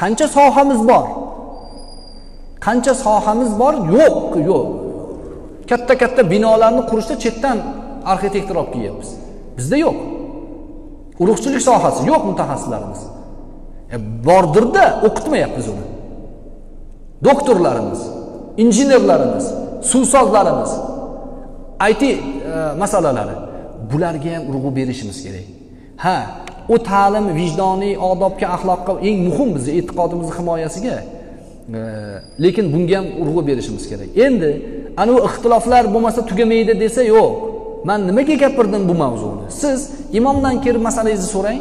qancha sohamiz bor? Qancha sohamiz bor? Yo'q yo'q. Katta katta binolarni qurishda chetdan arxitektor olib kelyapmiz. Bizda yo'q. Urug'chilik sohasi yo'q mutaxassislarimiz. E, bordirda o'qitmayapmiz uni. Doktorlarimiz injenerlarimiz suvsozlarimiz it e, masalalari. Bularga ham urg'u berishimiz kerak. Ha u ta'lim vijdoniy odobga axloqqa eng muhim bizni e'tiqodimizni himoyasiga e, lekin bunga ham urg'u berishimiz kerak. Endi anavi ixtiloflar bo'lmasa tugamaydi desa yo'q. Man nimaga gapirdim bu mavzuni? Siz imomdan kelib masalangizni so'rang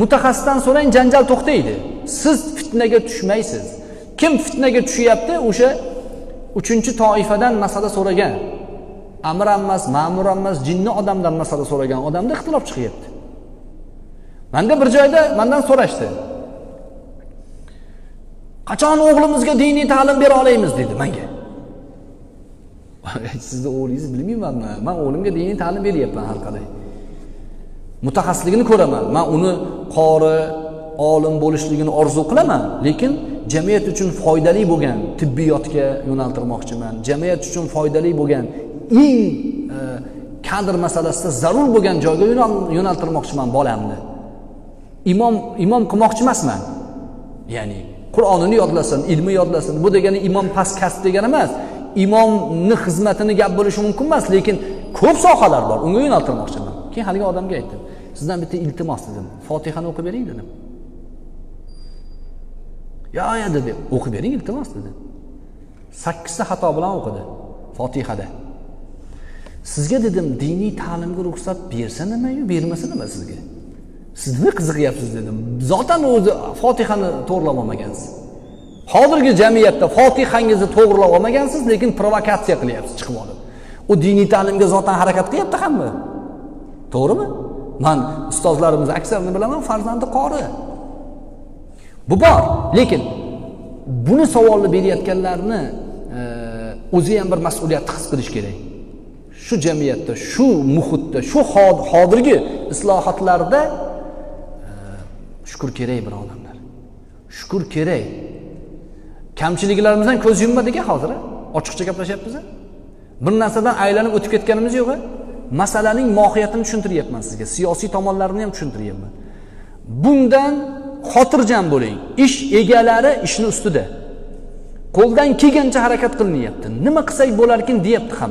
mutaxassisdan so'rang janjal to'xtaydi. Siz fitnaga tushmaysiz. Kim fitnaga tushyapti? O'sha uchinchi toifadan masala so'ragan. Amir ammas emas ma'mur ammas emas jinni odamdan masala so'ragan odamda ixtilof chiqyapti. Manda bir joyda mandan so'rashdi. Qachon o'g'limizga diniy ta'lim bera olamiz dedi manga. Sizni o'g'lingizni bilmaymanmi man o'g'limga diniy ta'lim beryapman har qalay. Mutaxassisligini ko'raman. Man uni qori olim bo'lishligini orzu qilaman lekin jamiyat uchun foydali bo'lgan tibbiyotga yo'naltirmoqchiman. Jamiyat uchun foydali bo'lgan eng e, kadr masalasida zarur bo'lgan joyga yo'naltirmoqchiman bolamni. Imom imom qilmoqchi emasman. Ya'ni qur'onini yodlasin ilmi yodlasin. Bu degani imom past kasb degani emas. Imomni xizmatini gap bo'lishi mumkin emas lekin ko'p sohalar bor. Unga yo'naltirmoqchiman. Keyin haligi odamga aytdim. Sizdan bitta iltimos dedim. Fotihani o'qib bering dedim. Yo yo dedi. O'qib bering iltimos dedi. Sakkizta xato bilan o'qidi fotihada. Sizga dedim diniy ta'limga ruxsat bersa nimayu bermasa nima sizga? Sizni qiziqyapsiz dedim. Zotan o'zi fotihani to'g'irlab olmagansiz. Hozirgi jamiyatda fotihangizni to'g'irlab olmagansiz lekin provokatsiya qilyapsiz chiqib olib. U diniy ta'limga zotan harakat qilyapti hamma. To'g'rimi? Man ustozlarimizni aksarini bilaman farzandi qori. Bu bor lekin buni savolni berayotganlarni e, o'zi ham bir mas'uliyatni his qilish kerak. Shu jamiyatda shu muhitda shu hozirgi islohotlarda shukur kerak birodarlar shukur kerak. Kamchiliklarimizdan ko'z yummadik hozir ochiqcha gaplashyapmiz bir narsadan aylanib o'tib ketganimiz yo'q masalaning mohiyatini tushuntiryapman sizga. Siyosiy tomonlarini ham tushuntiryapman. Bundan xotirjam bo'ling. Ish egalari ishni ustida. Qo'ldan kelgancha harakat qilinyapti. Nima qilsak bo'larkin deyapti ham.